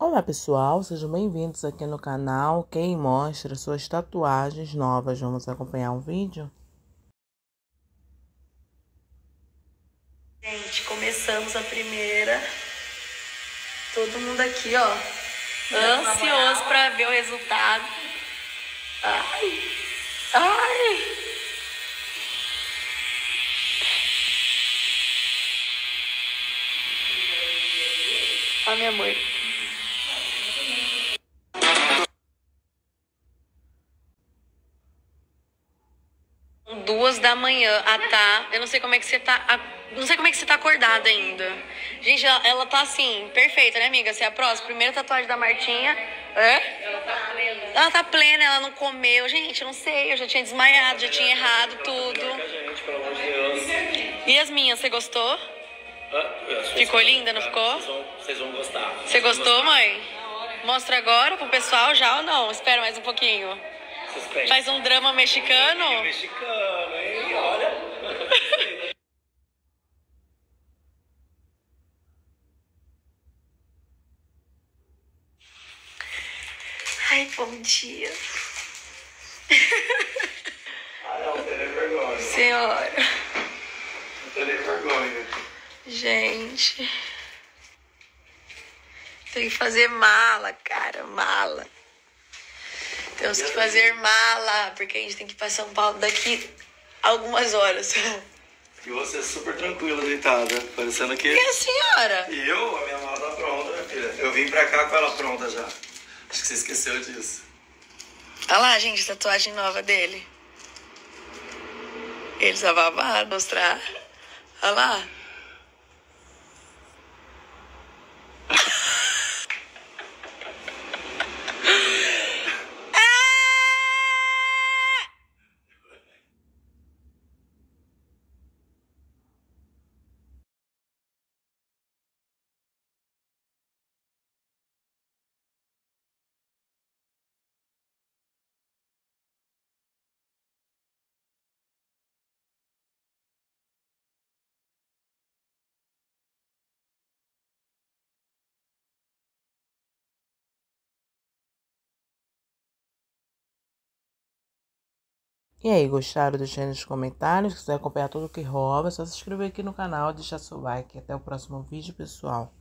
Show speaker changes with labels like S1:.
S1: Olá pessoal, sejam bem-vindos aqui no canal Quem mostra suas tatuagens novas. Vamos acompanhar um vídeo?
S2: Gente, começamos a primeira. Todo mundo aqui, ó, ansioso pra ver o resultado. Ai, ai. Ó, minha mãe. Duas da manhã, a tá. Eu não sei como é que você tá. não sei como é que você tá acordada ainda. Gente, ela, ela tá assim, perfeita, né, amiga? Você é a próxima. Primeira tatuagem da Martinha. É? Ela tá plena. Ela tá plena, ela não comeu. Gente, eu não sei. Eu já tinha desmaiado, já tinha errado tudo. E as minhas, você gostou?
S3: Ah,
S2: Ficou linda, não ficou?
S3: Vocês vão, vocês vão gostar.
S2: Você gostou, mãe? Mostra agora pro pessoal já ou não? Espera mais um pouquinho.
S3: Suspense.
S2: Faz um drama mexicano?
S3: Mexicano, hein? Olha.
S2: Ai, bom dia.
S3: Ah, não, vergonha.
S2: Senhora.
S3: Não vergonha.
S2: Gente. Tem que fazer mala, cara, mala. Temos que fazer mala, porque a gente tem que ir pra São Paulo daqui algumas horas.
S3: E você super tranquila, deitada. Parecendo que.
S2: E a senhora?
S3: E eu, a minha mala tá pronta, minha filha. Eu vim pra cá com ela pronta já. Acho que você esqueceu disso.
S2: Olha lá, gente, tatuagem nova dele. Eles babado mostrar. Olha lá.
S1: E aí, gostaram? Deixa aí nos comentários. Se quiser acompanhar tudo que rola, é só se inscrever aqui no canal e deixar seu like. Até o próximo vídeo, pessoal.